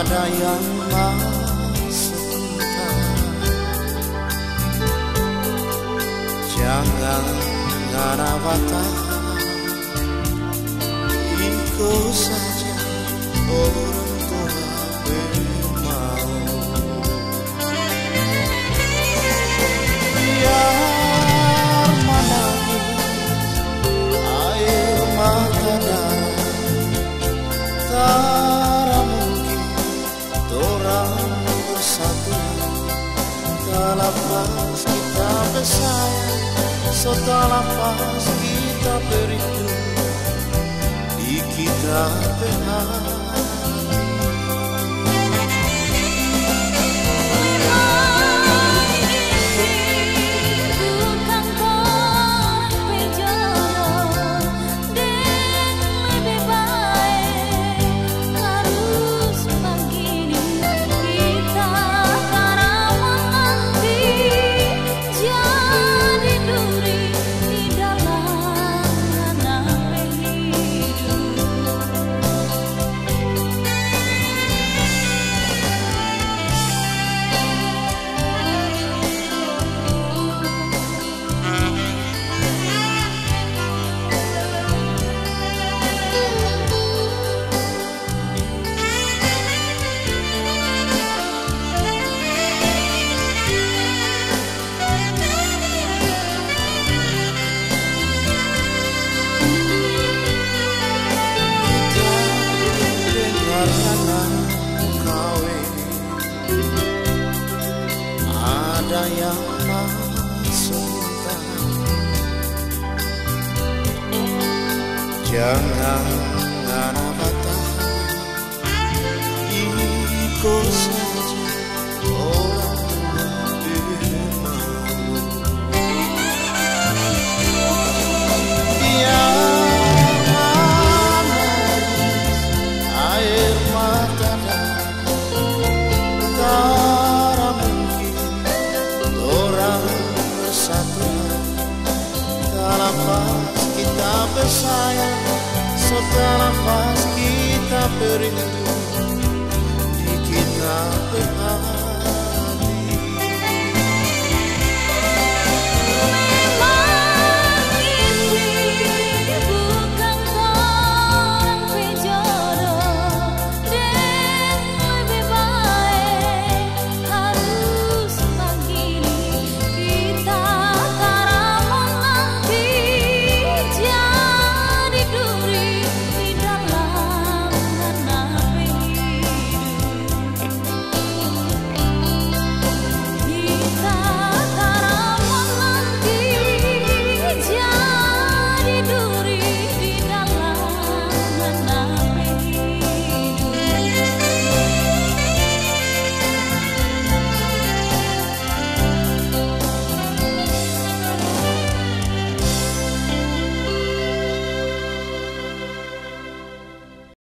ada yang masuk. Kita Jangan ngarah batang Ikut Tak pas kita bersayang setelah pas kita beritu di kita berhati ada yang masuk Jangan Setelah kita bersayang Setelah kita berindu